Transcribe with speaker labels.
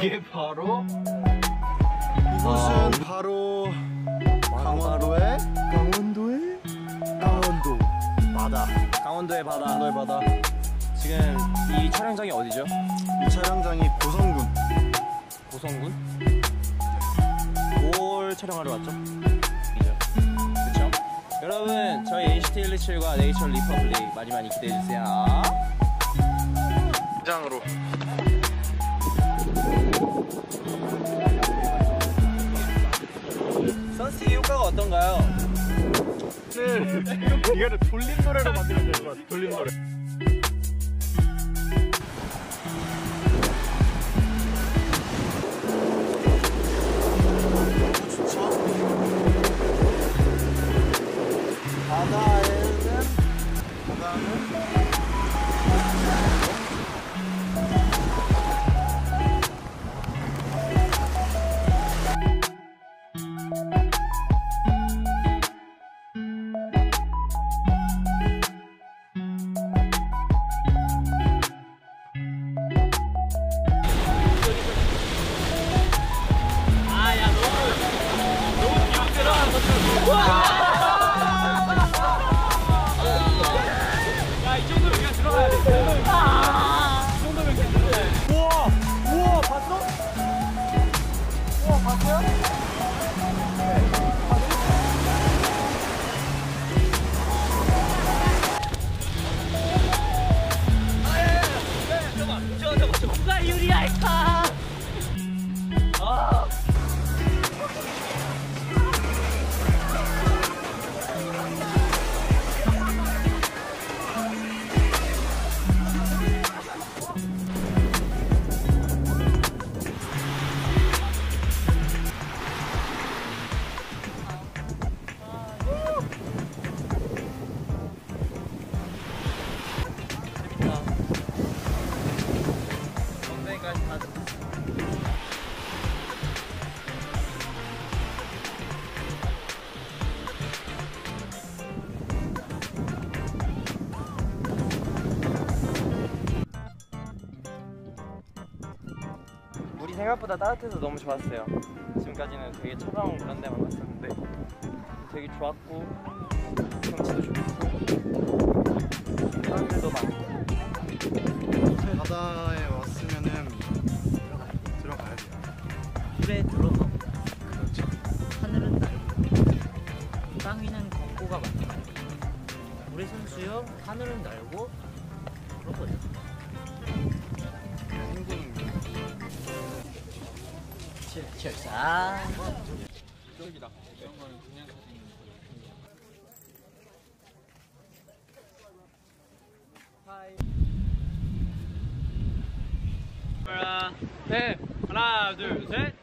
Speaker 1: 이게 바로
Speaker 2: 이곳은 바로 강원도의 강원도의 강원도 바다
Speaker 1: 강원도의 바다.
Speaker 2: 강원도의 바다
Speaker 1: 지금 이 촬영장이 어디죠?
Speaker 2: 이 촬영장이 고성군
Speaker 1: 고성군? 뭘 촬영하러 왔죠? 이죠. 여러분, 저희 NCT 127과 네이처 리퍼블릭 많이 많이 기대해주세요.
Speaker 2: 장으로
Speaker 1: 선스틱 효과가 어떤가요?
Speaker 2: 네 이거를 돌림 노래로 만들면 될 것 같아 돌림 노래 와
Speaker 1: 생각보다 따뜻해서 너무 좋았어요. 지금까지는 되게 차가운 그런 데만 갔었는데 되게 좋았고 경치도 좋고 사람들도 많고
Speaker 2: 바다에 왔으면은 들어가야 돼요
Speaker 3: 물에 들어서 그렇죠. 하늘은 날고 땅 위는 걷고가 많아요. 물에선 수영, 하늘은 날고 그런 거죠.
Speaker 2: 행
Speaker 3: 자,
Speaker 1: 네, 하나, 둘, 셋.